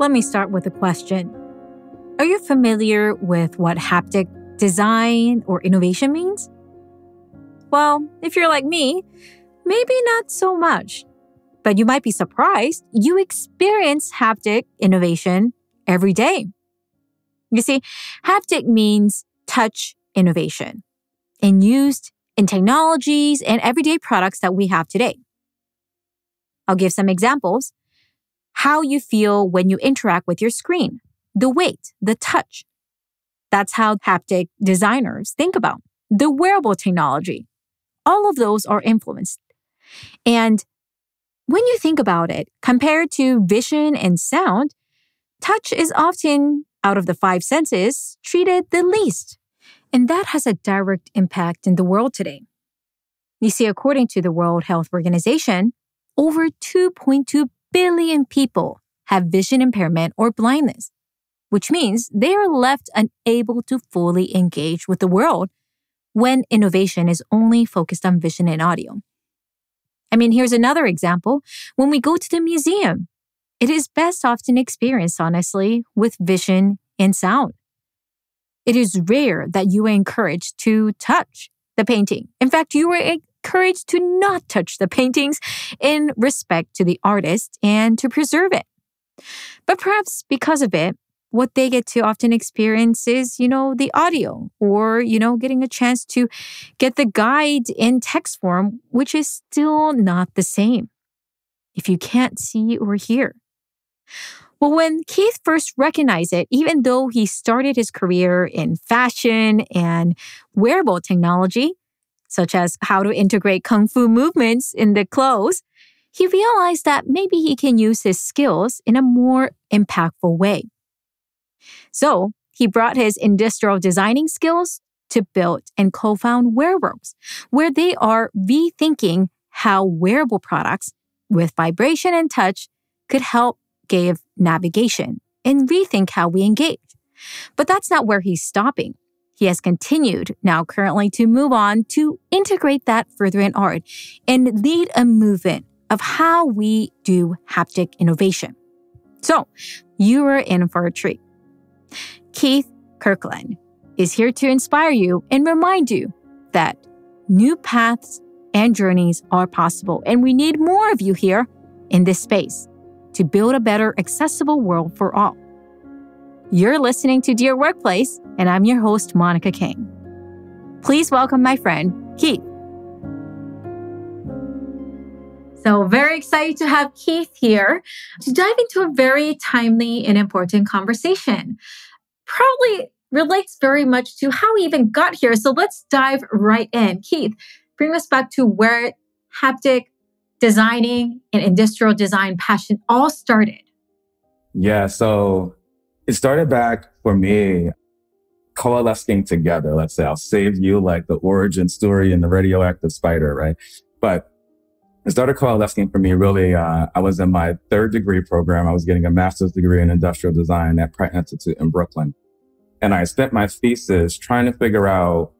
let me start with a question. Are you familiar with what haptic design or innovation means? Well, if you're like me, maybe not so much. But you might be surprised you experience haptic innovation every day. You see, haptic means touch innovation and used in technologies and everyday products that we have today. I'll give some examples. How you feel when you interact with your screen, the weight, the touch. That's how haptic designers think about the wearable technology. All of those are influenced. And when you think about it, compared to vision and sound, touch is often, out of the five senses, treated the least. And that has a direct impact in the world today. You see, according to the World Health Organization, over 2.2 billion people have vision impairment or blindness, which means they are left unable to fully engage with the world when innovation is only focused on vision and audio. I mean, here's another example. When we go to the museum, it is best often experienced, honestly, with vision and sound. It is rare that you are encouraged to touch the painting. In fact, you are encouraged to not touch the paintings in respect to the artist and to preserve it. But perhaps because of it, what they get to often experience is, you know, the audio or, you know, getting a chance to get the guide in text form, which is still not the same if you can't see or hear. Well, when Keith first recognized it, even though he started his career in fashion and wearable technology, such as how to integrate kung fu movements in the clothes, he realized that maybe he can use his skills in a more impactful way. So he brought his industrial designing skills to build and co found Wearworks, where they are rethinking how wearable products with vibration and touch could help give navigation and rethink how we engage. But that's not where he's stopping. He has continued now currently to move on to integrate that further in art and lead a movement of how we do haptic innovation. So you are in for a treat. Keith Kirkland is here to inspire you and remind you that new paths and journeys are possible, and we need more of you here in this space to build a better, accessible world for all. You're listening to Dear Workplace, and I'm your host, Monica King. Please welcome my friend, Keith. So, very excited to have Keith here to dive into a very timely and important conversation. Probably relates very much to how we even got here. So, let's dive right in. Keith, bring us back to where haptic designing and industrial design passion all started. Yeah. So, it started back for me coalescing together. Let's say I'll save you like the origin story and the radioactive spider, right? But it started coalescing for me really. Uh, I was in my third degree program. I was getting a master's degree in industrial design at Pratt Institute in Brooklyn. And I spent my thesis trying to figure out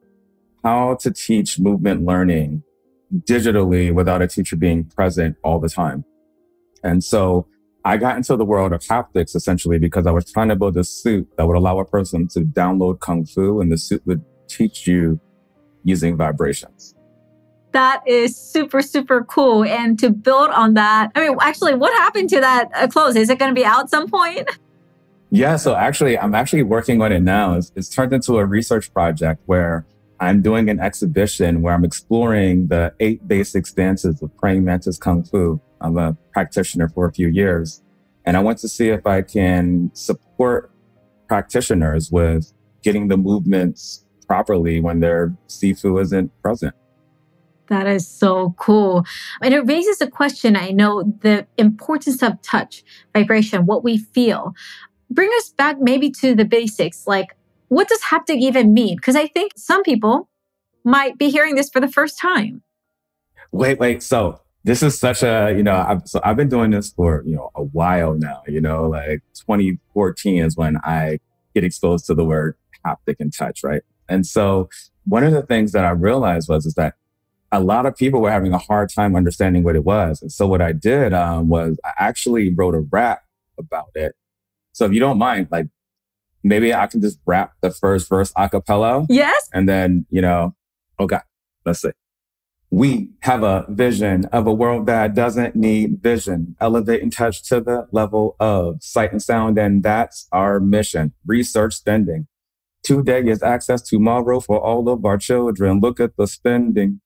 how to teach movement learning digitally without a teacher being present all the time. And so I got into the world of haptics essentially because I was trying to build a suit that would allow a person to download Kung Fu and the suit would teach you using vibrations. That is super, super cool. And to build on that, I mean, actually, what happened to that uh, clothes? Is it going to be out some point? Yeah. So actually, I'm actually working on it now. It's, it's turned into a research project where I'm doing an exhibition where I'm exploring the eight basic stances of praying mantis kung fu. I'm a practitioner for a few years and I want to see if I can support practitioners with getting the movements properly when their Sifu isn't present. That is so cool. And it raises a question. I know the importance of touch, vibration, what we feel. Bring us back maybe to the basics. Like, what does haptic even mean? Because I think some people might be hearing this for the first time. Wait, wait. So this is such a, you know, I've, so I've been doing this for, you know, a while now, you know, like 2014 is when I get exposed to the word haptic and touch, right? And so one of the things that I realized was, is that a lot of people were having a hard time understanding what it was. And so what I did um, was I actually wrote a rap about it So if you don't mind, like maybe I can just rap the first verse a cappella. Yes. And then, you know, okay, let's see. We have a vision of a world that doesn't need vision. Elevate and touch to the level of sight and sound. And that's our mission. Research spending. Today is access tomorrow for all of our children. Look at the spending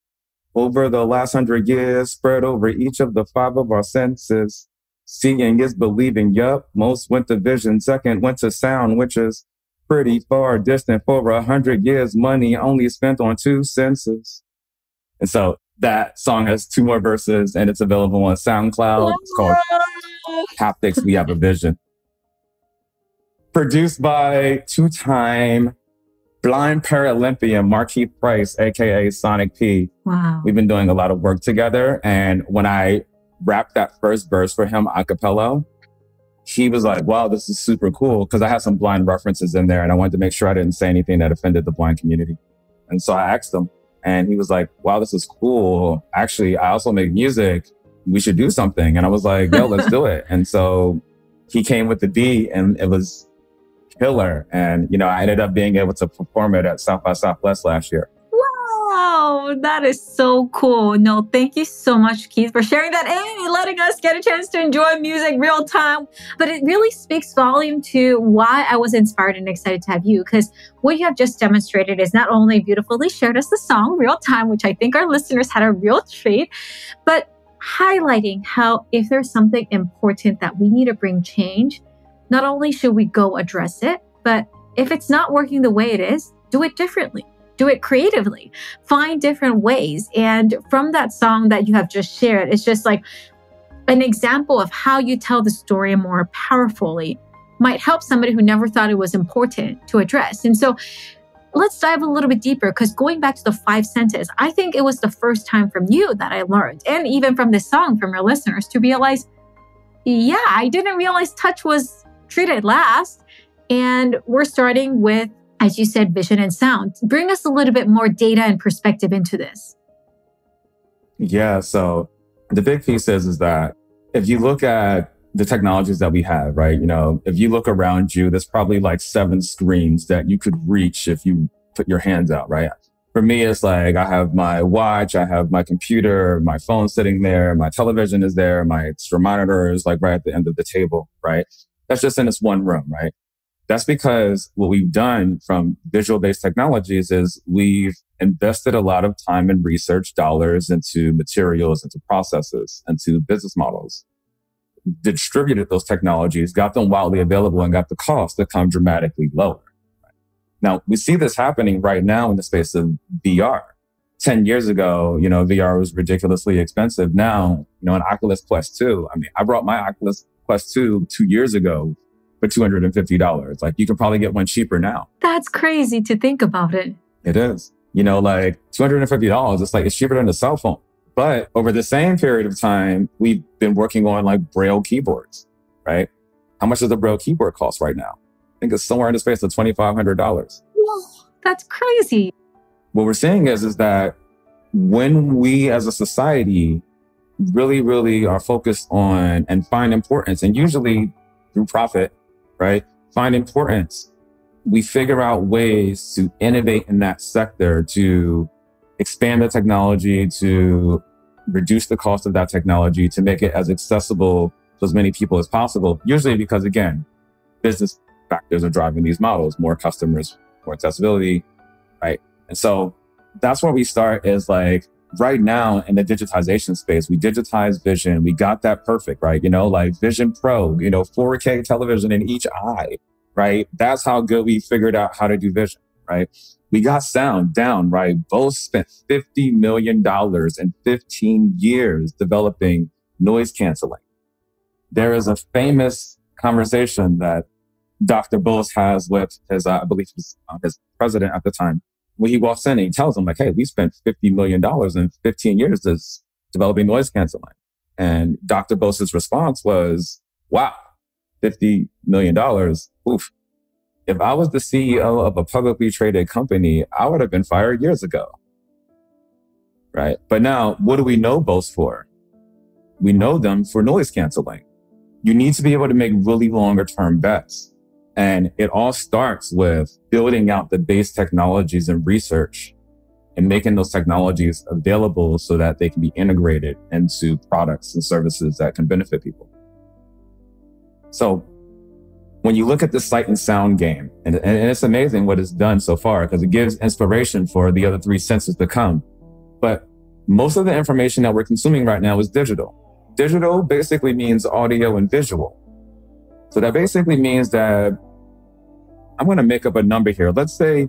over the last hundred years spread over each of the five of our senses. Seeing is believing. Yup. Most went to vision. Second went to sound, which is pretty far distant for a hundred years. Money only spent on two senses. And so that song has two more verses and it's available on SoundCloud. It's called Haptics We Have a Vision. Produced by two time blind Paralympian Marquis Price, aka Sonic P. Wow. We've been doing a lot of work together. And when I rapped that first verse for him a cappella, he was like, wow, this is super cool. Cause I had some blind references in there and I wanted to make sure I didn't say anything that offended the blind community. And so I asked him, and he was like, wow, this is cool. Actually, I also make music. We should do something. And I was like, yo, let's do it. And so he came with the beat and it was killer. And, you know, I ended up being able to perform it at South by Southwest last year. That is so cool. No, thank you so much, Keith, for sharing that and letting us get a chance to enjoy music real time. But it really speaks volume to why I was inspired and excited to have you, because what you have just demonstrated is not only beautifully shared us the song real time, which I think our listeners had a real treat, but highlighting how if there's something important that we need to bring change, not only should we go address it, but if it's not working the way it is, do it differently do it creatively, find different ways. And from that song that you have just shared, it's just like an example of how you tell the story more powerfully might help somebody who never thought it was important to address. And so let's dive a little bit deeper because going back to the five senses, I think it was the first time from you that I learned, and even from this song from your listeners, to realize, yeah, I didn't realize touch was treated last. And we're starting with as you said, vision and sound. Bring us a little bit more data and perspective into this. Yeah. So the big piece is, is that if you look at the technologies that we have, right? You know, if you look around you, there's probably like seven screens that you could reach if you put your hands out, right? For me, it's like I have my watch, I have my computer, my phone sitting there, my television is there, my monitor is like right at the end of the table, right? That's just in this one room, right? That's because what we've done from visual based technologies is we've invested a lot of time and research dollars into materials, into processes, into business models, distributed those technologies, got them widely available and got the cost to come dramatically lower. Now we see this happening right now in the space of VR. 10 years ago, you know, VR was ridiculously expensive. Now, you know, an Oculus Quest 2. I mean, I brought my Oculus Quest 2 two years ago for $250. Like you can probably get one cheaper now. That's crazy to think about it. It is. You know, like $250, it's like it's cheaper than a cell phone. But over the same period of time, we've been working on like Braille keyboards, right? How much does a Braille keyboard cost right now? I think it's somewhere in the space of $2,500. Whoa, that's crazy. What we're seeing is, is that when we as a society really, really are focused on and find importance and usually through profit right? Find importance. We figure out ways to innovate in that sector to expand the technology, to reduce the cost of that technology, to make it as accessible to as many people as possible. Usually because again, business factors are driving these models, more customers, more accessibility, right? And so that's where we start is like, right now in the digitization space, we digitized vision. We got that perfect, right? You know, like Vision Pro, you know, 4K television in each eye, right? That's how good we figured out how to do vision, right? We got sound down, right? Bose spent $50 million in 15 years developing noise canceling. There is a famous conversation that Dr. Bose has with his, uh, I believe his, uh, his president at the time, when he walks in and he tells them like, Hey, we spent $50 million in 15 years as developing noise canceling. And Dr. Bose's response was, wow, $50 million. Oof. If I was the CEO of a publicly traded company, I would have been fired years ago. Right. But now what do we know Bose for? We know them for noise canceling. you need to be able to make really longer term bets. And it all starts with building out the base technologies and research and making those technologies available so that they can be integrated into products and services that can benefit people. So when you look at the sight and sound game, and, and it's amazing what it's done so far because it gives inspiration for the other three senses to come. But most of the information that we're consuming right now is digital. Digital basically means audio and visual. So that basically means that I'm going to make up a number here. Let's say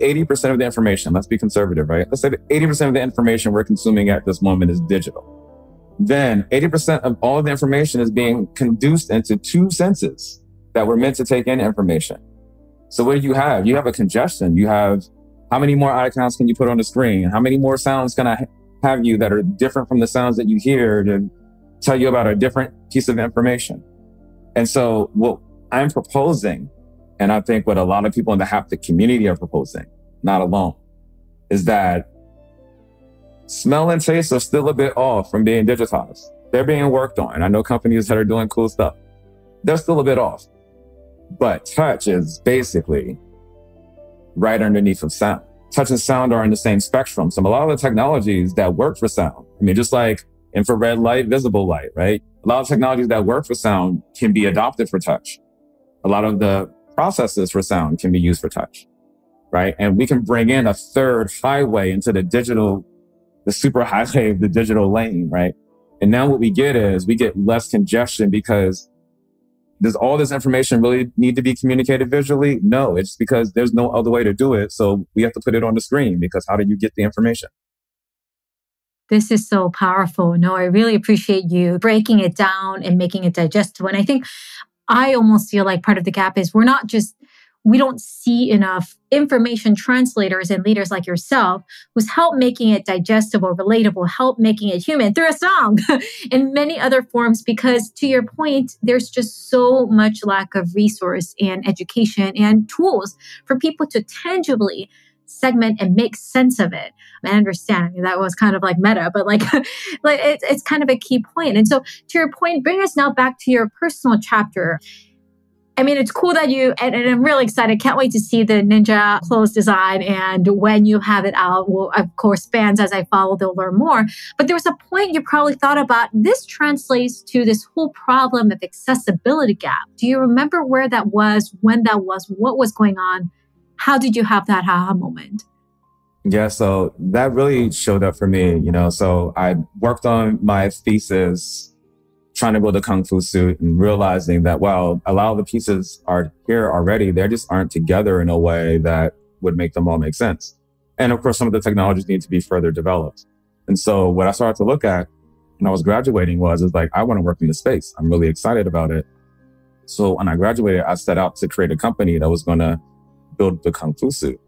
80% of the information, let's be conservative, right? Let's say 80% of the information we're consuming at this moment is digital. Then 80% of all of the information is being conduced into two senses that were meant to take in information. So what do you have? You have a congestion. You have how many more icons can you put on the screen? How many more sounds can I have you that are different from the sounds that you hear to tell you about a different piece of information? And so what I'm proposing, and I think what a lot of people in the haptic community are proposing, not alone, is that smell and taste are still a bit off from being digitized. They're being worked on. I know companies that are doing cool stuff. They're still a bit off. But touch is basically right underneath of sound. Touch and sound are in the same spectrum. So a lot of the technologies that work for sound, I mean, just like infrared light, visible light, right? A lot of technologies that work for sound can be adopted for touch. A lot of the processes for sound can be used for touch, right? And we can bring in a third highway into the digital, the super highway of the digital lane, right? And now what we get is we get less congestion because does all this information really need to be communicated visually? No, it's because there's no other way to do it. So we have to put it on the screen because how do you get the information? This is so powerful. No, I really appreciate you breaking it down and making it digestible. And I think I almost feel like part of the gap is we're not just we don't see enough information translators and leaders like yourself who's help making it digestible, relatable, help making it human through a song and many other forms. Because to your point, there's just so much lack of resource and education and tools for people to tangibly segment and make sense of it. I understand. That was kind of like meta, but like, like it's, it's kind of a key point. And so to your point, bring us now back to your personal chapter I mean, it's cool that you, and, and, I'm really excited. Can't wait to see the Ninja clothes design. And when you have it out, well, of course, fans as I follow, they'll learn more. But there was a point you probably thought about this translates to this whole problem of accessibility gap. Do you remember where that was, when that was, what was going on? How did you have that aha moment? Yeah, so that really showed up for me, you know. So I worked on my thesis trying to build a kung fu suit and realizing that, well, a lot of the pieces are here already. They just aren't together in a way that would make them all make sense. And of course, some of the technologies need to be further developed. And so what I started to look at when I was graduating was, is like, I want to work in the space. I'm really excited about it. So when I graduated, I set out to create a company that was going to build the suit.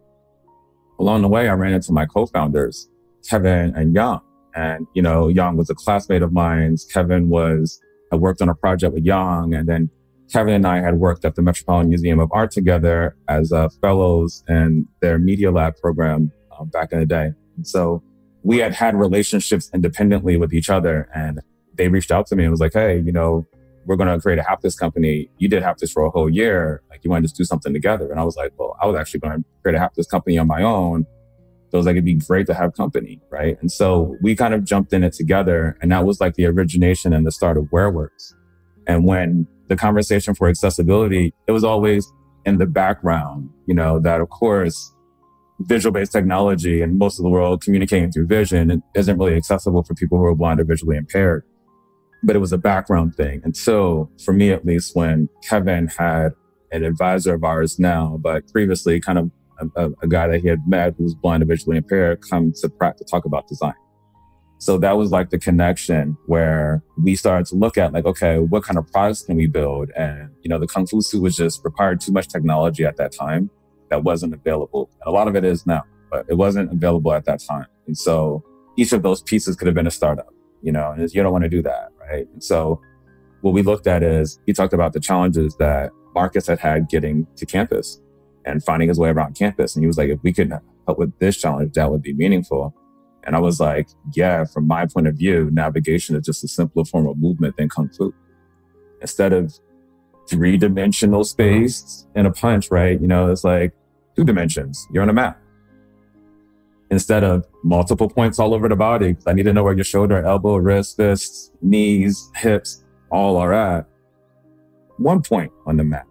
Along the way, I ran into my co-founders, Kevin and Yang. And, you know, Yang was a classmate of mine. Kevin was, I worked on a project with Yang. And then Kevin and I had worked at the Metropolitan Museum of Art together as uh, fellows in their Media Lab program um, back in the day. And so we had had relationships independently with each other. And they reached out to me and was like, Hey, you know, we're going to create a Haptics company. You did Haptics for a whole year. Like you want to just do something together. And I was like, well, I was actually going to create a Haptics company on my own it was like it'd be great to have company, right? And so we kind of jumped in it together, and that was like the origination and the start of WearWorks. And when the conversation for accessibility, it was always in the background, you know, that of course visual based technology and most of the world communicating through vision isn't really accessible for people who are blind or visually impaired. But it was a background thing. And so for me, at least, when Kevin had an advisor of ours now, but previously kind of a, a, guy that he had met who was blind and visually impaired come to practice, talk about design. So that was like the connection where we started to look at like, okay, what kind of products can we build? And, you know, the Kung Fu suit was just required too much technology at that time that wasn't available. And a lot of it is now, but it wasn't available at that time. And so each of those pieces could have been a startup, you know, and you don't want to do that. Right. And so what we looked at is he talked about the challenges that Marcus had had getting to campus and finding his way around campus. And he was like, if we could help with this challenge, that would be meaningful. And I was like, yeah, from my point of view, navigation is just a simpler form of movement than Kung Fu. instead of three dimensional mm-hmm. space in a punch, right? You know, it's like two dimensions. You're on a map. Instead of multiple points all over the body, I need to know where your shoulder, elbow, wrist, fists, knees, hips all are at. One point on the map.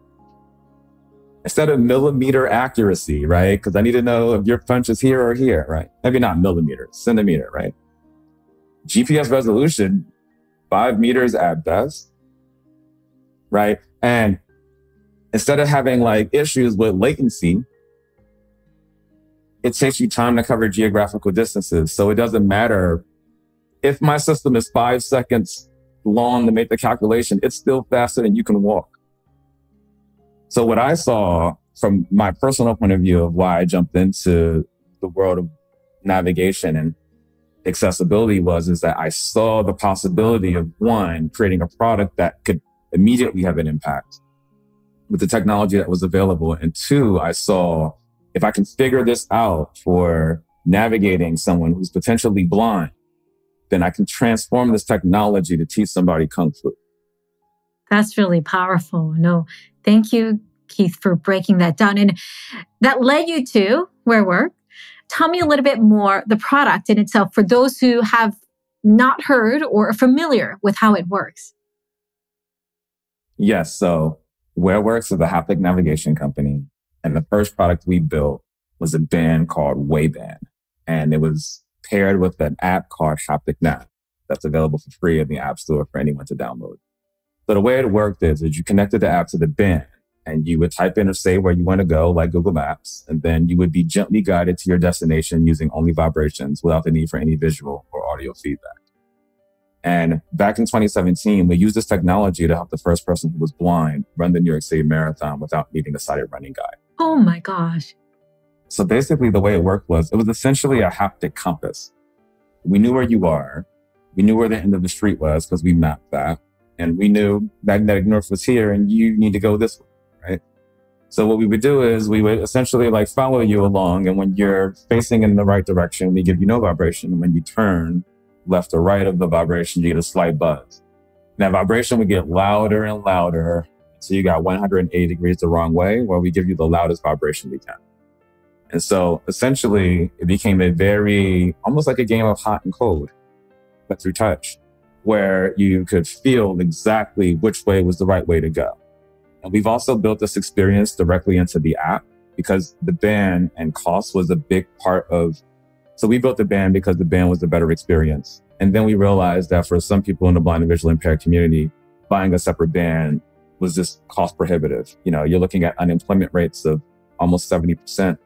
Instead of millimeter accuracy, right? Because I need to know if your punch is here or here, right? Maybe not millimeter, centimeter, right? GPS resolution, five meters at best, right? And instead of having like issues with latency, it takes you time to cover geographical distances. So it doesn't matter if my system is five seconds long to make the calculation, it's still faster than you can walk. So what I saw from my personal point of view of why I jumped into the world of navigation and accessibility was, is that I saw the possibility of one, creating a product that could immediately have an impact with the technology that was available. And two, I saw if I can figure this out for navigating someone who's potentially blind, then I can transform this technology to teach somebody Kung Fu. That's really powerful. No, thank you, Keith, for breaking that down. And that led you to where work. Tell me a little bit more the product in itself for those who have not heard or are familiar with how it works. Yes. So WearWorks is a haptic navigation company. And the first product we built was a band called Wayband. And it was paired with an app called Haptic Nav that's available for free in the App Store for anyone to download. So the way it worked is, is you connected the app to the band and you would type in or say where you want to go, like Google Maps, and then you would be gently guided to your destination using only vibrations without the need for any visual or audio feedback. And back in 2017, we used this technology to help the first person who was blind run the New York City Marathon without needing a sighted running guide. Oh my gosh. So basically, the way it worked was it was essentially a haptic compass. We knew where you are. We knew where the end of the street was because we mapped that. And we knew magnetic north was here and you need to go this way, right? So what we would do is we would essentially like follow you along. And when you're facing in the right direction, we give you no vibration. When you turn, left or right of the vibration, you get a slight buzz. And that vibration would get louder and louder. So you got 180 degrees the wrong way, where we give you the loudest vibration we can. And so essentially it became a very, almost like a game of hot and cold, but through touch, where you could feel exactly which way was the right way to go. And we've also built this experience directly into the app because the band and cost was a big part of so we built the band because the band was the better experience. And then we realized that for some people in the blind and visually impaired community, buying a separate band was just cost prohibitive. You know, you're looking at unemployment rates of almost 70%.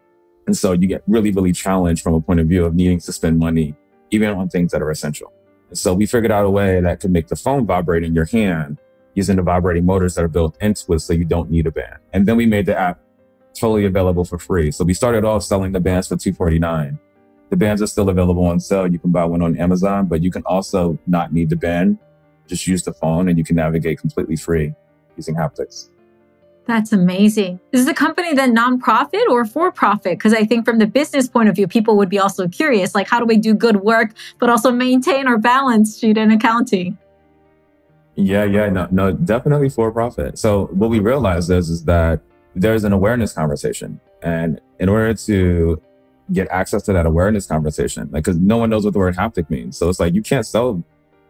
And so you get really, really challenged from a point of view of needing to spend money, even on things that are essential. And so we figured out a way that could make the phone vibrate in your hand using the vibrating motors that are built into it so you don't need a band. And then we made the app totally available for free. So we started off selling the bands for 249 the bands are still available on sale. You can buy one on Amazon, but you can also not need the band. Just use the phone and you can navigate completely free using haptics. That's amazing. Is the company then nonprofit or for profit? Because I think from the business point of view, people would be also curious like, how do we do good work, but also maintain our balance sheet and accounting? Yeah, yeah, no, no, definitely for profit. So what we realized is, is that there's an awareness conversation. And in order to get access to that awareness conversation. Like, cause no one knows what the word haptic means. So it's like, you can't sell,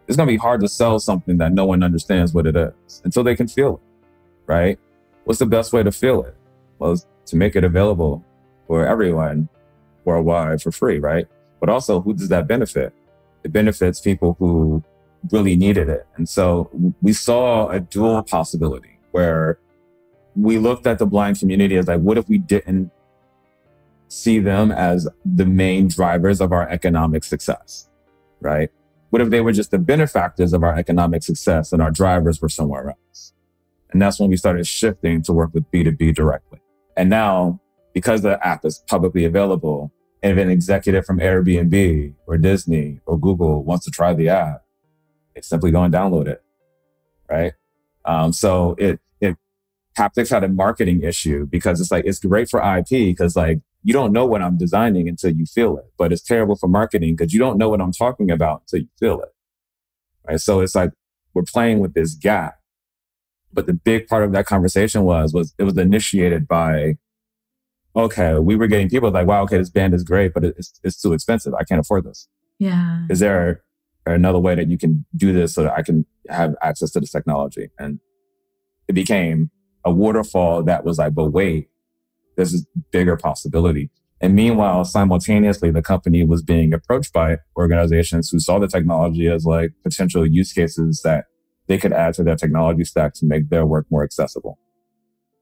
it's going to be hard to sell something that no one understands what it is until they can feel it. Right. What's the best way to feel it? Well, to make it available for everyone worldwide for free. Right. But also who does that benefit? It benefits people who really needed it. And so we saw a dual possibility where we looked at the blind community as like, what if we didn't see them as the main drivers of our economic success, right? What if they were just the benefactors of our economic success and our drivers were somewhere else? And that's when we started shifting to work with B2B directly. And now, because the app is publicly available, and if an executive from Airbnb or Disney or Google wants to try the app, they simply go and download it, right? Um, so it, it, haptics had a marketing issue because it's like, it's great for IP because like you don't know what I'm designing until you feel it. But it's terrible for marketing because you don't know what I'm talking about until you feel it. Right. So it's like we're playing with this gap But the big part of that conversation was, was it was initiated by, okay, we were getting people like, wow, okay, this band is great, but it's, it's too expensive. I can't afford this. Yeah. Is there another way that you can do this so that I can have access to this technology? And it became a waterfall that was like, but wait, there's this bigger possibility. And meanwhile, simultaneously, the company was being approached by organizations who saw the technology as like potential use cases that they could add to their technology stack to make their work more accessible.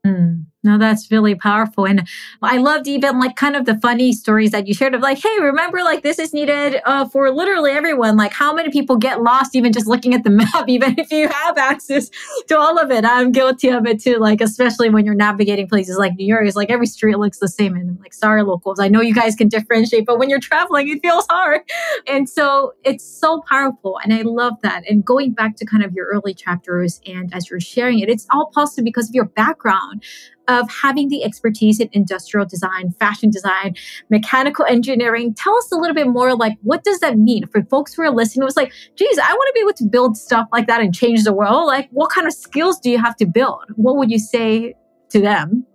Mm. No, that's really powerful. And I loved even like kind of the funny stories that you shared of like, hey, remember, like this is needed uh, for literally everyone. Like, how many people get lost even just looking at the map, even if you have access to all of it? I'm guilty of it too. Like, especially when you're navigating places like New York, it's like every street looks the same. And I'm like, sorry, locals. I know you guys can differentiate, but when you're traveling, it feels hard. And so it's so powerful. And I love that. And going back to kind of your early chapters and as you're sharing it, it's all possible because of your background of having the expertise in industrial design, fashion design, mechanical engineering. Tell us a little bit more like what does that mean for folks who are listening? It was like, geez, I want to be able to build stuff like that and change the world. Like, what kind of skills do you have to build? What would you say to them?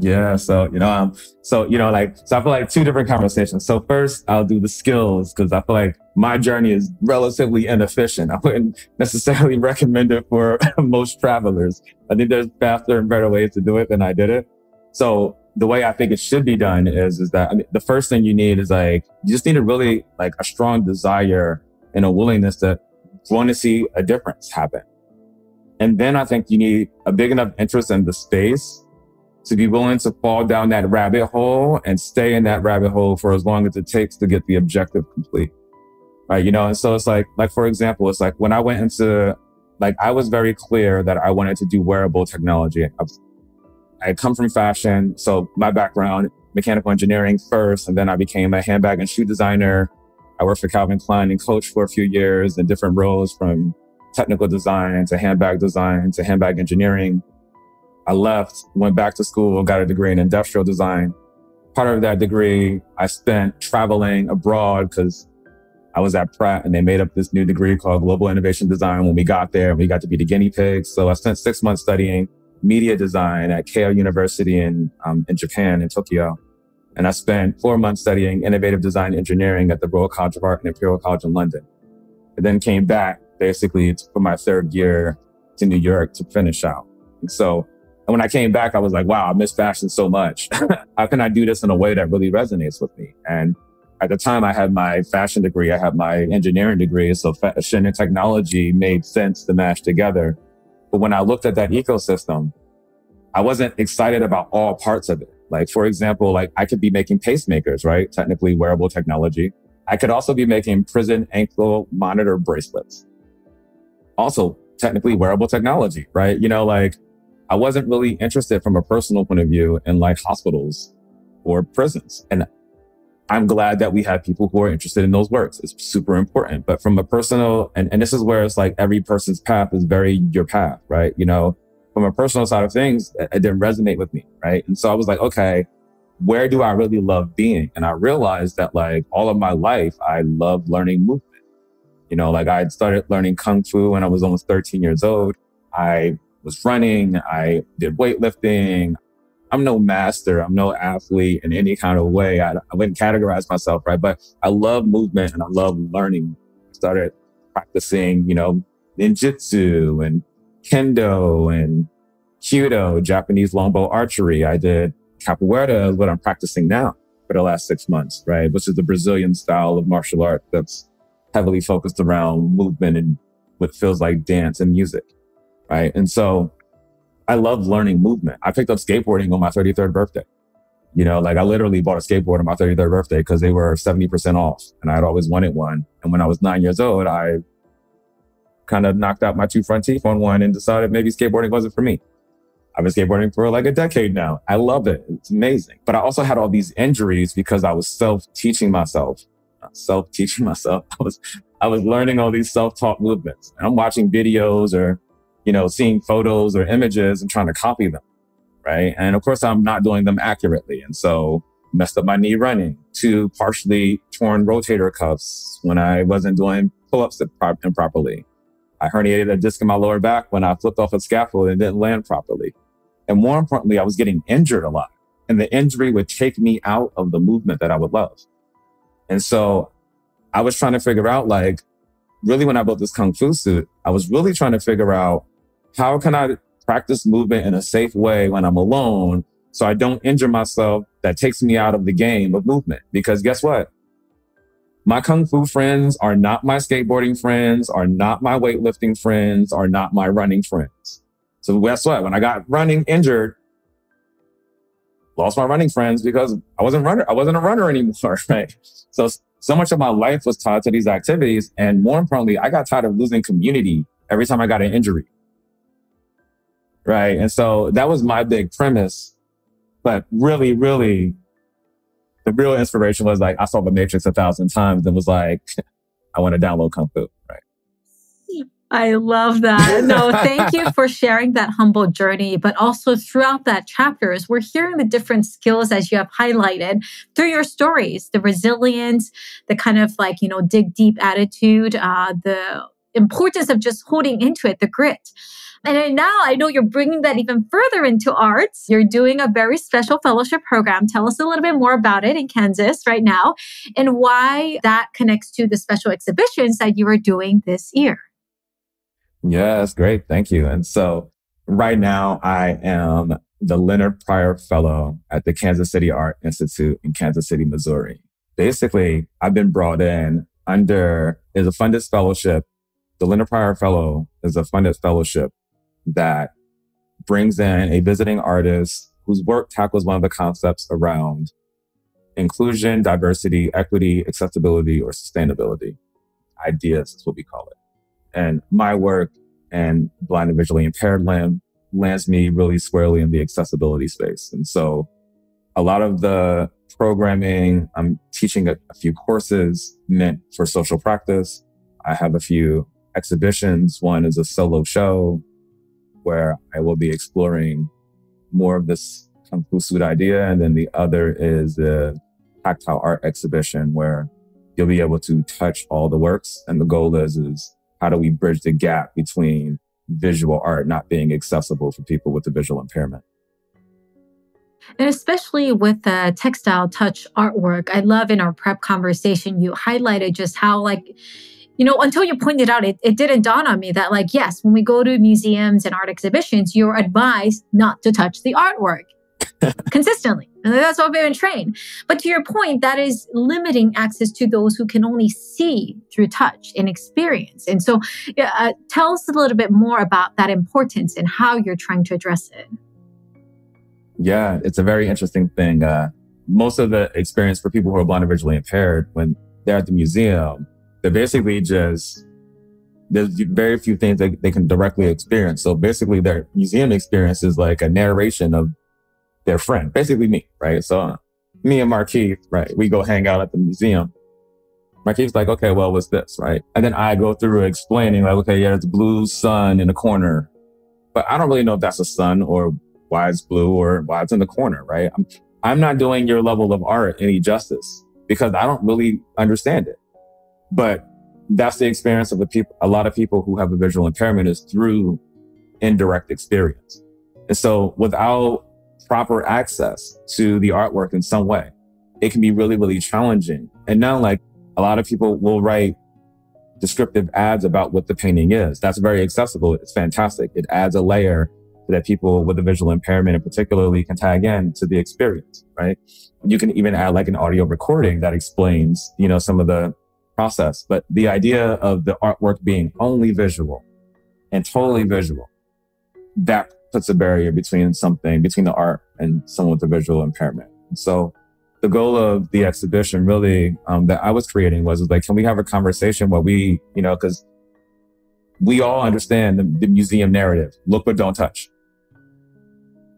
Yeah. So, you know, um, so, you know, like, so I feel like two different conversations. So first I'll do the skills because I feel like my journey is relatively inefficient. I wouldn't necessarily recommend it for most travelers. I think there's faster and better ways to do it than I did it. So the way I think it should be done is, is that I mean, the first thing you need is like, you just need a really like a strong desire and a willingness to want to see a difference happen. And then I think you need a big enough interest in the space to be willing to fall down that rabbit hole and stay in that rabbit hole for as long as it takes to get the objective complete. Right. You know, and so it's like, like, for example, it's like when I went into, like, I was very clear that I wanted to do wearable technology. I, come from fashion. So my background, mechanical engineering first, and then I became a handbag and shoe designer. I worked for Calvin Klein and coach for a few years in different roles from technical design to handbag design to handbag engineering. I left, went back to school, got a degree in industrial design. Part of that degree, I spent traveling abroad because I was at Pratt and they made up this new degree called Global Innovation Design. When we got there, we got to be the guinea pigs. So I spent six months studying media design at Keio University in, um, in Japan, in Tokyo. And I spent four months studying innovative design engineering at the Royal College of Art and Imperial College in London. And then came back basically for my third year to New York to finish out. And so and when I came back, I was like, wow, I miss fashion so much. How can I do this in a way that really resonates with me? And at the time I had my fashion degree, I had my engineering degree. So fashion and technology made sense to mash together. But when I looked at that ecosystem, I wasn't excited about all parts of it. Like, for example, like I could be making pacemakers, right? Technically wearable technology. I could also be making prison ankle monitor bracelets. Also technically wearable technology, right? You know, like I wasn't really interested from a personal point of view in like hospitals or prisons. And I'm glad that we have people who are interested in those works. It's super important. But from a personal, and, and this is where it's like every person's path is very your path, right? You know, from a personal side of things, it, it didn't resonate with me, right? And so I was like, okay, where do I really love being? And I realized that like all of my life, I love learning movement. You know, like I had started learning Kung Fu when I was almost 13 years old. I was running. I did weightlifting. I'm no master. I'm no athlete in any kind of way. I, I wouldn't categorize myself, right? But I love movement and I love learning. I started practicing, you know, ninjutsu and kendo and judo, Japanese longbow archery. I did capoeira, what I'm practicing now for the last six months, right? Which is the Brazilian style of martial art that's heavily focused around movement and what feels like dance and music right? And so I love learning movement. I picked up skateboarding on my 33rd birthday. You know, like I literally bought a skateboard on my 33rd birthday because they were 70% off and I had always wanted one. And when I was nine years old, I kind of knocked out my two front teeth on one and decided maybe skateboarding wasn't for me. I've been skateboarding for like a decade now. I love it. It's amazing. But I also had all these injuries because I was self teaching myself, self teaching myself. I was, I was learning all these self taught movements and I'm watching videos or you know, seeing photos or images and trying to copy them. Right. And of course, I'm not doing them accurately. And so messed up my knee running, two partially torn rotator cuffs when I wasn't doing pull ups improperly. I herniated a disc in my lower back when I flipped off a scaffold and didn't land properly. And more importantly, I was getting injured a lot and the injury would take me out of the movement that I would love. And so I was trying to figure out like, really when I built this Kung Fu suit, I was really trying to figure out how can I practice movement in a safe way when I'm alone so I don't injure myself that takes me out of the game of movement. Because guess what? My Kung Fu friends are not my skateboarding friends, are not my weightlifting friends, are not my running friends. So guess what? When I got running injured, lost my running friends because I wasn't runner. I wasn't a runner anymore. Right. So, so much of my life was tied to these activities. And more importantly, I got tired of losing community every time I got an injury. Right. And so that was my big premise. But really, really, the real inspiration was like, I saw the Matrix a thousand times and was like, I want to download Kung Fu. Right. I love that. No, thank you for sharing that humble journey. But also throughout that chapter, chapters, we're hearing the different skills as you have highlighted through your stories, the resilience, the kind of like, you know, dig deep attitude, uh, the importance of just holding into it, the grit. And now I know you're bringing that even further into arts. You're doing a very special fellowship program. Tell us a little bit more about it in Kansas right now and why that connects to the special exhibitions that you are doing this year. That's great. Thank you. And so right now I am the Leonard Pryor Fellow at the Kansas City Art Institute in Kansas City, Missouri. Basically, I've been brought in under is a funded fellowship. The Leonard Pryor Fellow is a funded fellowship that brings in a visiting artist whose work tackles one of the concepts around inclusion, diversity, equity, accessibility, or sustainability. Ideas is what we call it. And my work and blind and visually impaired land lands me really squarely in the accessibility space. And so a lot of the programming, I'm teaching a, a few courses meant for social practice. I have a few exhibitions. One is a solo show where I will be exploring more of this Kung Fu suit idea. And then the other is a tactile art exhibition where you'll be able to touch all the works. And the goal is, is how do we bridge the gap between visual art not being accessible for people with a visual impairment? And especially with the textile touch artwork, I love in our prep conversation, you highlighted just how, like, you know, until you pointed out, it, it didn't dawn on me that, like, yes, when we go to museums and art exhibitions, you're advised not to touch the artwork consistently. And that's what we've been trained. But to your point, that is limiting access to those who can only see through touch and experience. And so uh, tell us a little bit more about that importance and how you're trying to address it. Yeah, it's a very interesting thing. Uh, most of the experience for people who are blind or visually impaired when they're at the museum, they're basically just there's very few things that they can directly experience. So basically their museum experience is like a narration of their friend, basically me, right? So me and Marquis, right? We go hang out at the museum. Marquis like, okay, well, what's this, right? And then I go through explaining like, okay, yeah, there's a blue sun in the corner, but I don't really know if that's a sun or why it's blue or why it's in the corner, right? I'm, I'm not doing your level of art any justice because I don't really understand it. But that's the experience of the people, a lot of people who have a visual impairment is through indirect experience. And so without proper access to the artwork in some way. It can be really, really challenging. And now like a lot of people will write descriptive ads about what the painting is. That's very accessible. It's fantastic. It adds a layer that people with a visual impairment in particularly can tag in to the experience, right? You can even add like an audio recording that explains, you know, some of the process. But the idea of the artwork being only visual and totally visual, that puts a barrier between something, between the art and someone with a visual impairment. And so the goal of the exhibition really um, that I was creating was, was like, can we have a conversation where we, you know, because we all understand the, the museum narrative, look but don't touch.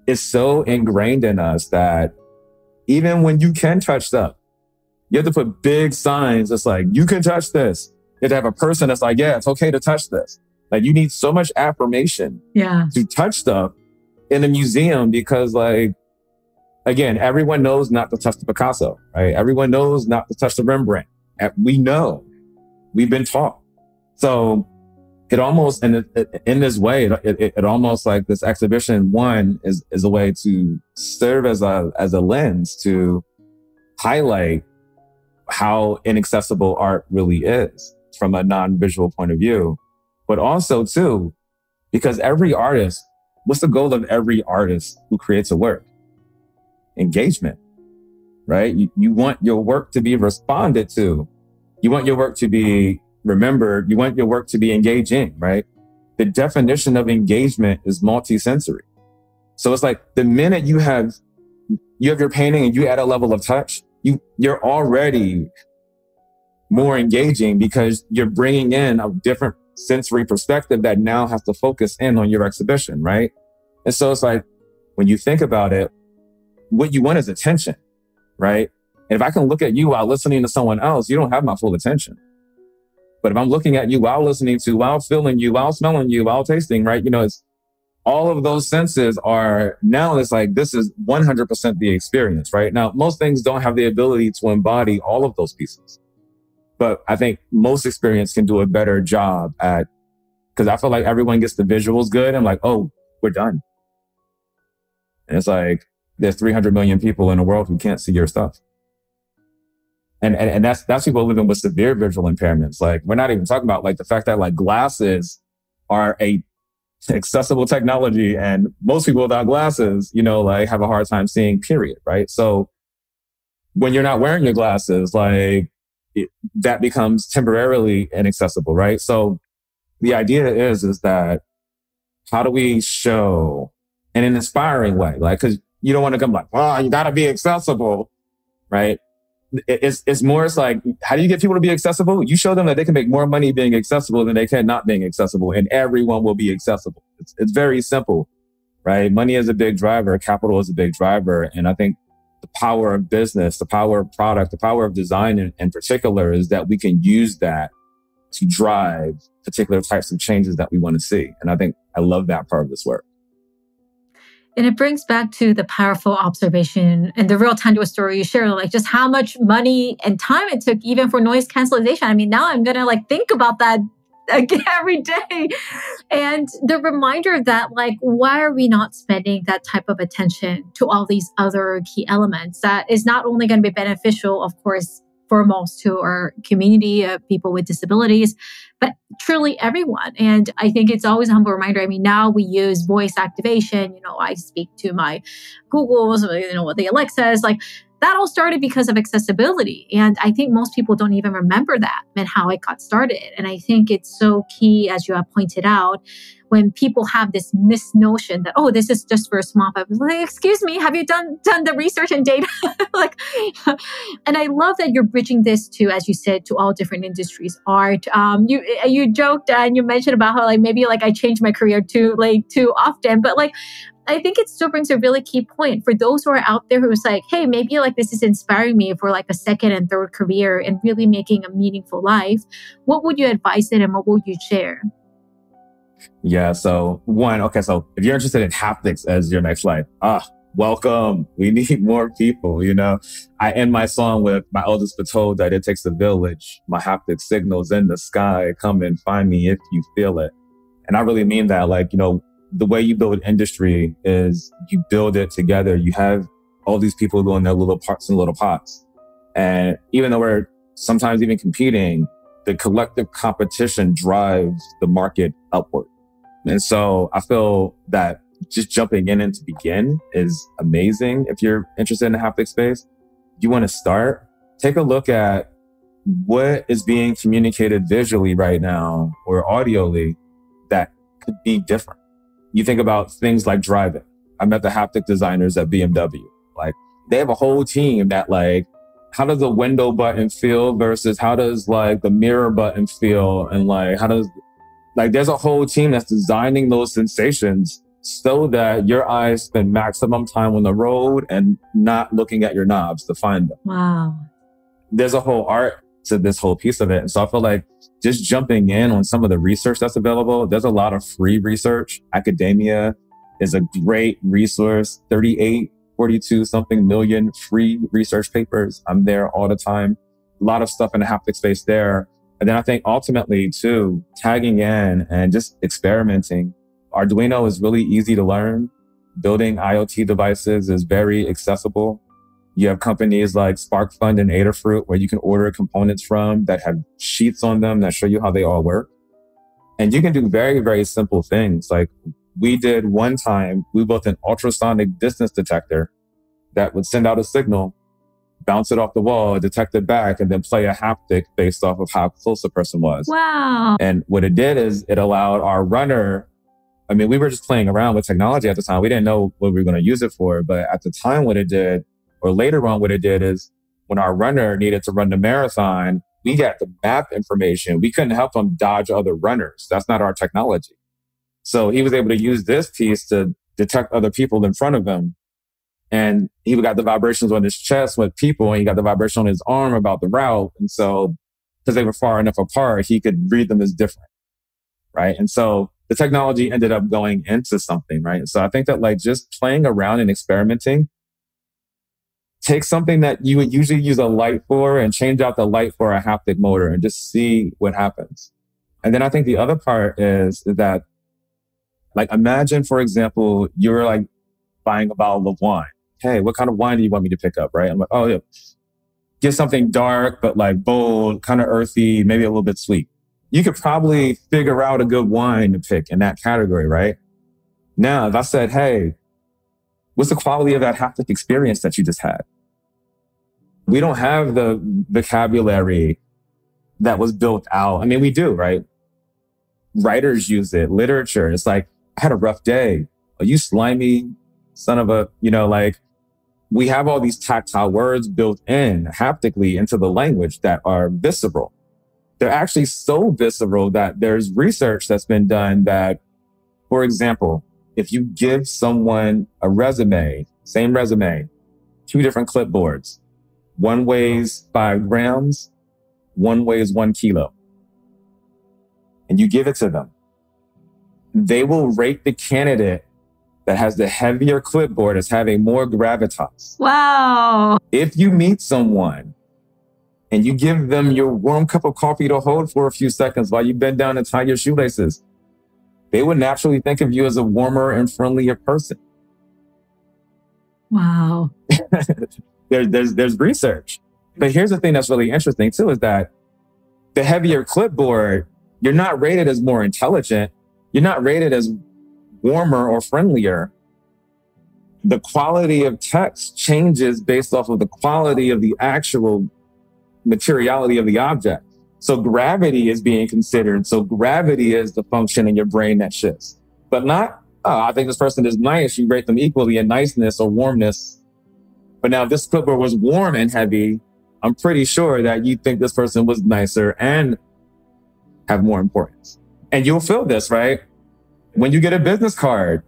It's so ingrained in us that even when you can touch stuff, you have to put big signs that's like, you can touch this. You have to have a person that's like, yeah, it's okay to touch this. Like you need so much affirmation yeah. to touch stuff in a museum because like, again, everyone knows not to touch the Picasso, right? Everyone knows not to touch the Rembrandt. We know we've been taught. So it almost, and in this way, it, it, it, almost like this exhibition one is, is a way to serve as a, as a lens to highlight how inaccessible art really is from a non-visual point of view. But also too, because every artist, what's the goal of every artist who creates a work? Engagement, right? You, you want your work to be responded to. You want your work to be remembered. You want your work to be engaging, right? The definition of engagement is multisensory. So it's like the minute you have, you have your painting and you add a level of touch, you, you're already more engaging because you're bringing in a different sensory perspective that now has to focus in on your exhibition, right? And so it's like, when you think about it, what you want is attention, right? And if I can look at you while listening to someone else, you don't have my full attention. But if I'm looking at you while listening to, while feeling you, while smelling you, while tasting, right? You know, it's all of those senses are now it's like this is 100% the experience, right? Now, most things don't have the ability to embody all of those pieces. But I think most experience can do a better job at, because I feel like everyone gets the visuals good. I'm like, oh, we're done. And it's like, there's 300 million people in the world who can't see your stuff. And, and, and that's, that's people living with severe visual impairments. Like, we're not even talking about like the fact that like glasses are a accessible technology and most people without glasses, you know, like have a hard time seeing period. Right. So when you're not wearing your glasses, like it, that becomes temporarily inaccessible, right? So the idea is, is that how do we show in an inspiring way? Like, cause you don't want to come like, well, you gotta be accessible, right? It's, it's more, it's like, how do you get people to be accessible? You show them that they can make more money being accessible than they can not being accessible and everyone will be accessible. It's, it's very simple, right? Money is a big driver. Capital is a big driver. And I think the power of business, the power of product, the power of design in, in particular is that we can use that to drive particular types of changes that we want to see. And I think I love that part of this work. And it brings back to the powerful observation and the real tangible story you share, like just how much money and time it took even for noise cancellation. I mean, now I'm going to like think about that every day. And the reminder that, like, why are we not spending that type of attention to all these other key elements that is not only going to be beneficial, of course, foremost to our community of people with disabilities, but truly everyone. And I think it's always a humble reminder. I mean, now we use voice activation. You know, I speak to my Googles, you know, what the Alexas, like that all started because of accessibility. And I think most people don't even remember that and how it got started. And I think it's so key, as you have pointed out, when people have this misnotion that, oh, this is just for a small population. Like, excuse me, have you done done the research and data? like, and I love that you're bridging this to, as you said, to all different industries, art. Um, you you joked and you mentioned about how like maybe like I changed my career too like too often, but like I think it still brings a really key point for those who are out there who's like, hey, maybe like this is inspiring me for like a second and third career and really making a meaningful life. What would you advise it and what would you share? Yeah. So one, okay. So if you're interested in haptics as your next life, ah, welcome. We need more people. You know, I end my song with my eldest been told that it takes a village. My haptic signals in the sky. Come and find me if you feel it. And I really mean that. Like, you know, the way you build an industry is you build it together. You have all these people doing their little parts and little pots. And even though we're sometimes even competing, the collective competition drives the market upward. And so I feel that just jumping in and to begin is amazing. If you're interested in the haptic space, you want to start, take a look at what is being communicated visually right now or audially that could be different you think about things like driving. I met the haptic designers at BMW. Like they have a whole team that like, how does the window button feel versus how does like the mirror button feel? And like, how does, like, there's a whole team that's designing those sensations so that your eyes spend maximum time on the road and not looking at your knobs to find them. Wow. There's a whole art to this whole piece of it. And so I feel like just jumping in on some of the research that's available, there's a lot of free research. Academia is a great resource, 38, 42 something million free research papers. I'm there all the time. A lot of stuff in the haptic space there. And then I think ultimately too, tagging in and just experimenting. Arduino is really easy to learn. Building IoT devices is very accessible. You have companies like SparkFun and Adafruit where you can order components from that have sheets on them that show you how they all work. And you can do very, very simple things. Like we did one time, we built an ultrasonic distance detector that would send out a signal, bounce it off the wall, detect it back, and then play a haptic based off of how close the person was. Wow. And what it did is it allowed our runner. I mean, we were just playing around with technology at the time. We didn't know what we were going to use it for. But at the time, what it did, or later on, what it did is when our runner needed to run the marathon, we got the map information. We couldn't help them dodge other runners. That's not our technology. So he was able to use this piece to detect other people in front of him. And he got the vibrations on his chest with people and he got the vibration on his arm about the route. And so because they were far enough apart, he could read them as different. Right. And so the technology ended up going into something. Right. So I think that like just playing around and experimenting take something that you would usually use a light for and change out the light for a haptic motor and just see what happens. And then I think the other part is that like imagine, for example, you're like buying a bottle of wine. Hey, what kind of wine do you want me to pick up? Right. I'm like, oh yeah. Get something dark, but like bold, kind of earthy, maybe a little bit sweet. You could probably figure out a good wine to pick in that category, right? Now, if I said, hey, what's the quality of that haptic experience that you just had? We don't have the vocabulary that was built out. I mean, we do, right? Writers use it, literature. It's like, I had a rough day. Are you slimy son of a, you know, like we have all these tactile words built in haptically into the language that are visceral. They're actually so visceral that there's research that's been done that, for example, if you give someone a resume, same resume, two different clipboards, one weighs five grams, one weighs one kilo, and you give it to them, they will rate the candidate that has the heavier clipboard as having more gravitas. Wow. If you meet someone and you give them your warm cup of coffee to hold for a few seconds while you bend down and tie your shoelaces, they would naturally think of you as a warmer and friendlier person. Wow. there, there's, there's research. But here's the thing that's really interesting too is that the heavier clipboard, you're not rated as more intelligent. You're not rated as warmer or friendlier. The quality of text changes based off of the quality of the actual materiality of the object. So gravity is being considered. So gravity is the function in your brain that shifts, but not, oh, I think this person is nice. You rate them equally in niceness or warmness. But now if this clipboard was warm and heavy, I'm pretty sure that you think this person was nicer and have more importance. And you'll feel this, right? When you get a business card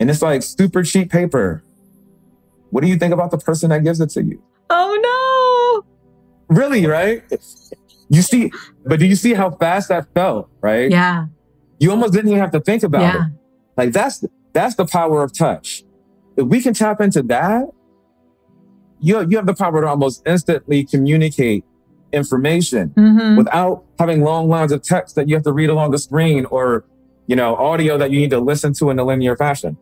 and it's like super cheap paper, what do you think about the person that gives it to you? Oh no. Really, right? You see, but do you see how fast that felt, right? Yeah. You almost didn't even have to think about yeah. it. Like that's that's the power of touch. If we can tap into that, you you have the power to almost instantly communicate information mm-hmm. without having long lines of text that you have to read along the screen or you know audio that you need to listen to in a linear fashion.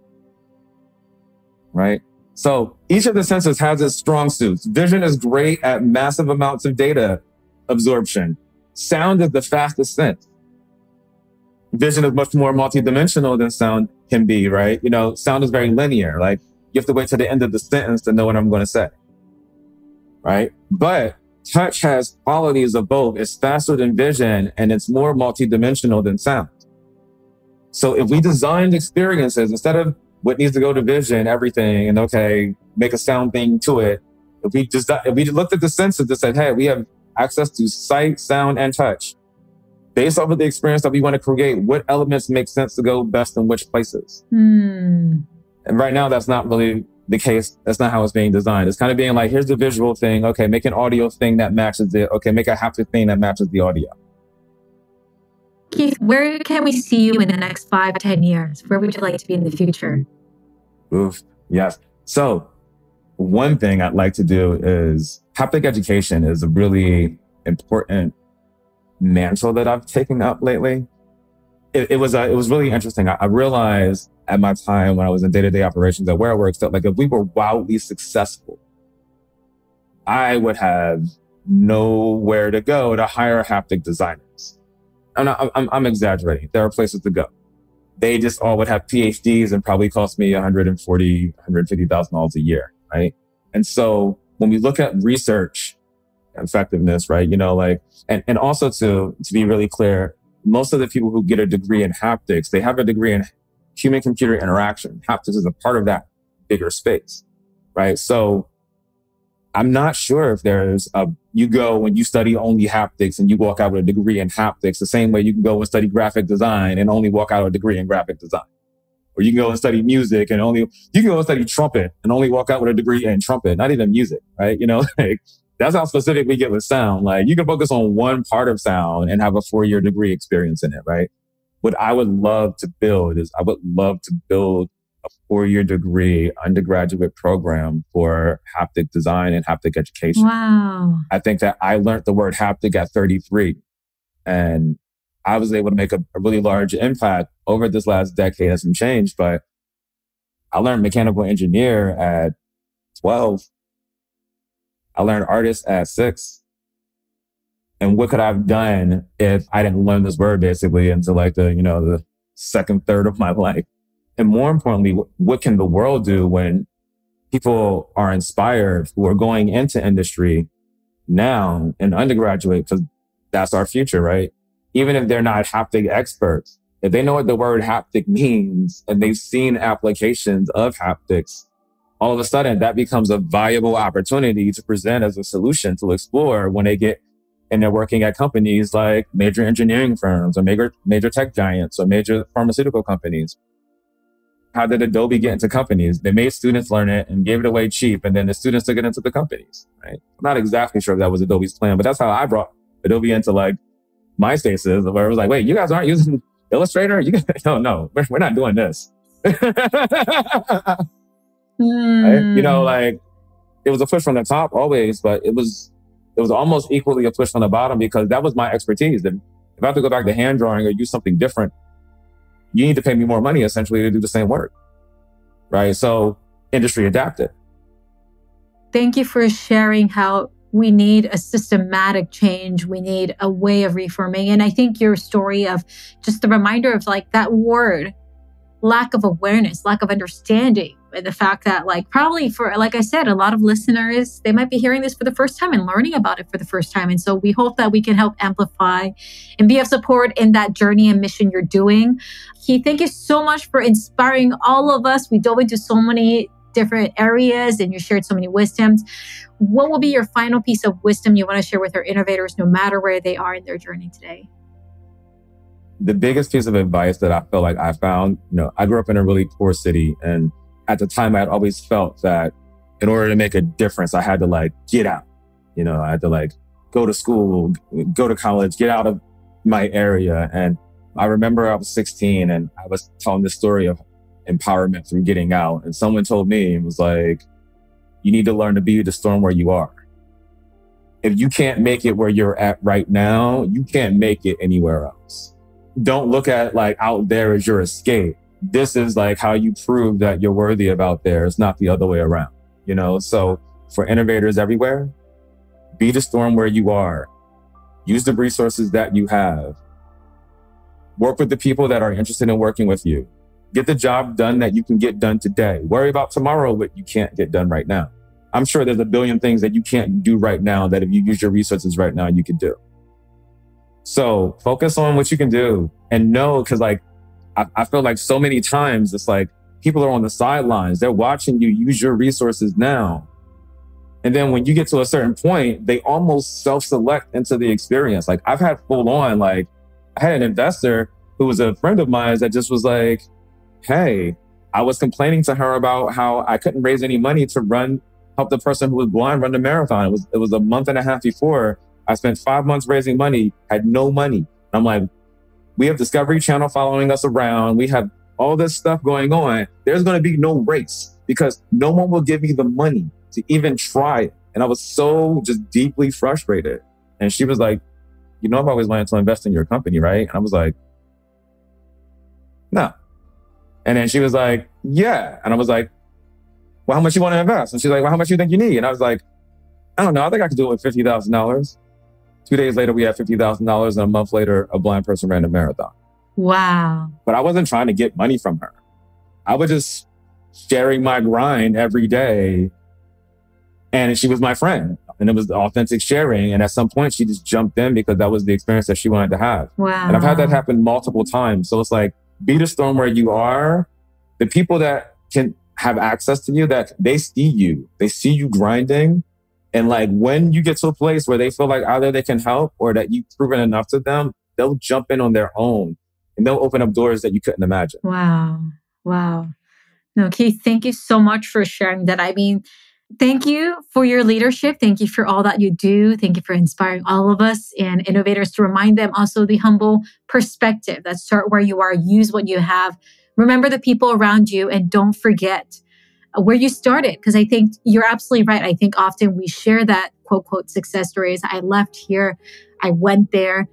Right? So each of the senses has its strong suits. Vision is great at massive amounts of data absorption. Sound is the fastest sense. Vision is much more multidimensional than sound can be, right? You know, sound is very linear. Like you have to wait to the end of the sentence to know what I'm going to say. Right. But touch has qualities of both. It's faster than vision and it's more multidimensional than sound. So if we designed experiences instead of what needs to go to vision, everything, and okay, make a sound thing to it. If we just if we looked at the senses and said, hey, we have access to sight, sound, and touch. Based off of the experience that we want to create, what elements make sense to go best in which places? Mm. And right now, that's not really the case. That's not how it's being designed. It's kind of being like, here's the visual thing. Okay, make an audio thing that matches it. Okay, make a haptic thing that matches the audio. Keith, where can we see you in the next five, ten years? Where would you like to be in the future? Oof, yes. So one thing I'd like to do is haptic education is a really important mantle that I've taken up lately. It, it was uh, it was really interesting. I, I, realized at my time when I was in day to day operations at where WearWorks that like if we were wildly successful, I would have nowhere to go to hire haptic designers. And I, I'm, I'm exaggerating. There are places to go. They just all would have PhDs and probably cost me 140, 150,000 dollars a year, right? And so when we look at research effectiveness, right? You know, like, and, and also to, to be really clear, most of the people who get a degree in haptics, they have a degree in human computer interaction. Haptics is a part of that bigger space, right? So I'm not sure if there's a, you go when you study only haptics and you walk out with a degree in haptics, the same way you can go and study graphic design and only walk out with a degree in graphic design. Or you can go and study music and only, you can go and study trumpet and only walk out with a degree in trumpet, not even music, right? You know, like that's how specific we get with sound. Like you can focus on one part of sound and have a four year degree experience in it, right? What I would love to build is I would love to build a four year degree undergraduate program for haptic design and haptic education. Wow. I think that I learned the word haptic at 33 and I was able to make a, a really large impact over this last decade as some change, but I learned mechanical engineer at 12. I learned artist at six. And what could I have done if I didn't learn this word basically until like the, you know, the second third of my life? And more importantly, what can the world do when people are inspired who are going into industry now in undergraduate? Cause that's our future, right? Even if they're not haptic experts, if they know what the word haptic means and they've seen applications of haptics, all of a sudden that becomes a valuable opportunity to present as a solution to explore when they get and they're working at companies like major engineering firms or major, major tech giants or major pharmaceutical companies. How did Adobe get into companies? They made students learn it and gave it away cheap. And then the students took it into the companies, right? I'm not exactly sure if that was Adobe's plan, but that's how I brought Adobe into like my spaces where it was like, wait, you guys aren't using Illustrator? You guys, no, no, we're, we're not doing this. Mm. Right? You know, hmm. like it was a push from the top always, but it was it was almost equally a push from the bottom because that was my expertise. If, if I have to go back to hand drawing or use something different, you need to pay me more money essentially to do the same work. Right. So industry adapted. Thank you for sharing how we need a systematic change. We need a way of reforming. And I think your story of just the reminder of like that word, lack of awareness, lack of understanding the fact that like probably for like i said a lot of listeners they might be hearing this for the first time and learning about it for the first time. And so we hope that we can help amplify and be of support in that journey and mission you're doing. Keith, thank you so much for inspiring all of us. We dove into so many different areas and you shared so many wisdoms. What will be your final piece of wisdom you want to share with our innovators no matter where they are in their journey today? The biggest piece of advice that I feel like I found, you know, I grew up in a really poor city and at the time, I had always felt that in order to make a difference, I had to like get out. You know, I had to like go to school, go to college, get out of my area. And I remember I was 16 and I was telling this story of empowerment through getting out. And someone told me, it was like, you need to learn to be the storm where you are. If you can't make it where you're at right now, you can't make it anywhere else. Don't look at like out there as your escape this is like how you prove that you're worthy of out there. It's not the other way around, you know? So for innovators everywhere, be the storm where you are. Use the resources that you have. Work with the people that are interested in working with you. Get the job done that you can get done today. Worry about tomorrow what you can't get done right now. I'm sure there's a billion things that you can't do right now that if you use your resources right now, you can do. So focus on what you can do and know, cause like I, I feel like so many times it's like people are on the sidelines. They're watching you use your resources now. And then when you get to a certain point, they almost self-select into the experience. Like I've had full on, like I had an investor who was a friend of mine that just was like, Hey, I was complaining to her about how I couldn't raise any money to run, help the person who was blind run the marathon. It was, it was a month and a half before I spent five months raising money, had no money. I'm like, we have Discovery Channel following us around. We have all this stuff going on. There's going to be no race because no one will give me the money to even try it. And I was so just deeply frustrated. And she was like, you know, I've always wanted to invest in your company, right? And I was like, no. And then she was like, yeah. And I was like, well, how much you want to invest? And she's like, well, how much you think you need? And I was like, I don't know. I think I could do it with $50,000. Two days later, we had $50,000. And a month later, a blind person ran a marathon. Wow. But I wasn't trying to get money from her. I was just sharing my grind every day. And she was my friend and it was authentic sharing. And at some point she just jumped in because that was the experience that she wanted to have. Wow. And I've had that happen multiple times. So it's like, be the storm where you are. The people that can have access to you, that they see you, they see you grinding. And like when you get to a place where they feel like either they can help or that you've proven enough to them, they'll jump in on their own and they'll open up doors that you couldn't imagine. Wow. Wow. No, Keith, thank you so much for sharing that. I mean, thank you for your leadership. Thank you for all that you do. Thank you for inspiring all of us and innovators to remind them also the humble perspective that start where you are, use what you have, remember the people around you, and don't forget where you started. Because I think you're absolutely right. I think often we share that quote, quote, success stories. I left here, I went there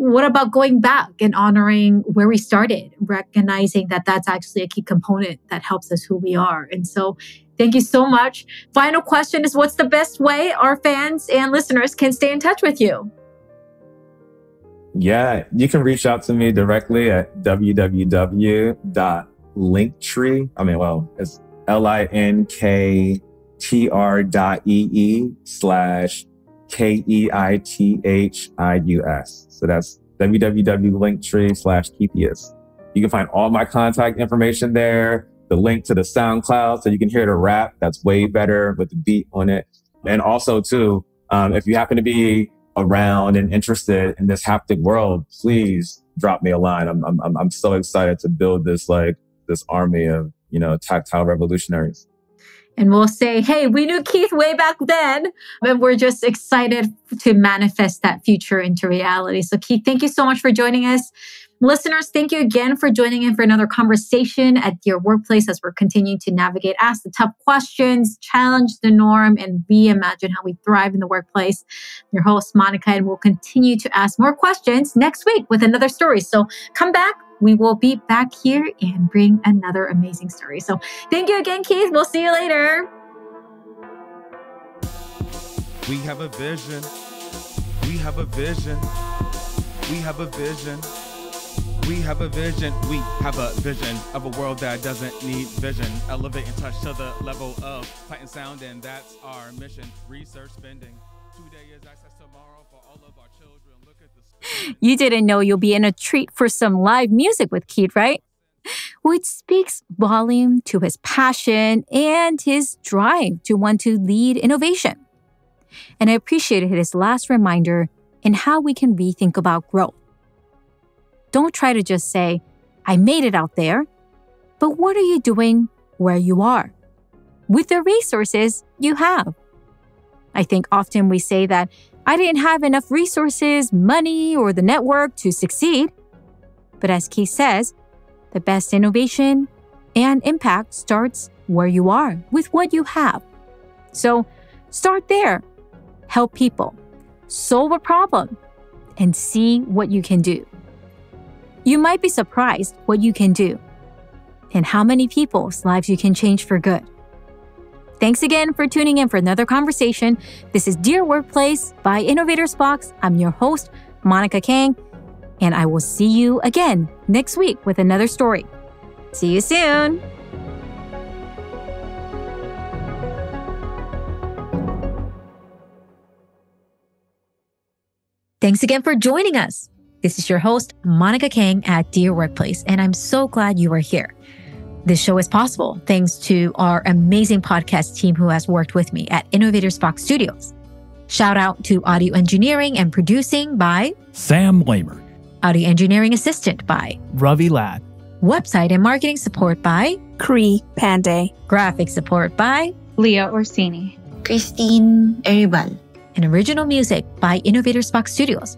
what about going back and honoring where we started, recognizing that that's actually a key component that helps us who we are? And so, thank you so much. Final question is what's the best way our fans and listeners can stay in touch with you? Yeah, you can reach out to me directly at www.linktree. I mean, well, it's L I N K T R dot E E slash K E I T H I U S. So that's www.linktree slash Keithius. You can find all my contact information there, the link to the SoundCloud so you can hear the rap. That's way better with the beat on it. And also too, um, if you happen to be around and interested in this haptic world, please drop me a line. I'm, I'm, I'm so excited to build this, like this army of, you know, tactile revolutionaries and we'll say, hey, we knew Keith way back then, and we're just excited to manifest that future into reality. So, Keith, thank you so much for joining us. Listeners, thank you again for joining in for another conversation at your workplace as we're continuing to navigate, ask the tough questions, challenge the norm, and reimagine how we thrive in the workplace. Your host, Monica, and we'll continue to ask more questions next week with another story. So come back, we will be back here and bring another amazing story. So thank you again, Keith. We'll see you later. We have a vision. We have a vision. We have a vision. We have a vision. We have a vision of a world that doesn't need vision. Elevate and touch to the level of sight and sound, and that's our mission. Research spending. you didn't know you'll be in a treat for some live music with Keith, right? Which speaks volume to his passion and his drive to want to lead innovation. And I appreciated his last reminder in how we can rethink about growth. Don't try to just say, I made it out there, but what are you doing where you are? With the resources you have. I think often we say that I didn't have enough resources, money, or the network to succeed. But as Keith says, the best innovation and impact starts where you are with what you have. So start there, help people, solve a problem, and see what you can do. You might be surprised what you can do and how many people's lives you can change for good. Thanks again for tuning in for another conversation. This is Dear Workplace by Innovators Box. I'm your host, Monica Kang, and I will see you again next week with another story. See you soon. Thanks again for joining us. This is your host, Monica Kang at Dear Workplace, and I'm so glad you are here. This show is possible thanks to our amazing podcast team who has worked with me at Innovators Box Studios. Shout out to audio engineering and producing by Sam Lamer, audio engineering assistant by Ravi Ladd, website and marketing support by Cree Panday, graphic support by Leah Orsini, Christine Eribal, and original music by Innovators Box Studios.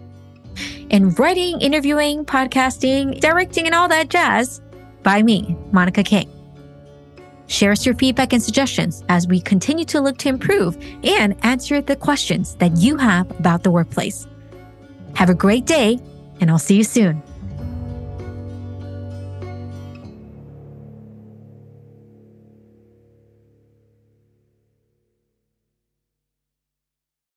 And writing, interviewing, podcasting, directing, and all that jazz by me, Monica Kang. Share us your feedback and suggestions as we continue to look to improve and answer the questions that you have about the workplace. Have a great day, and I'll see you soon.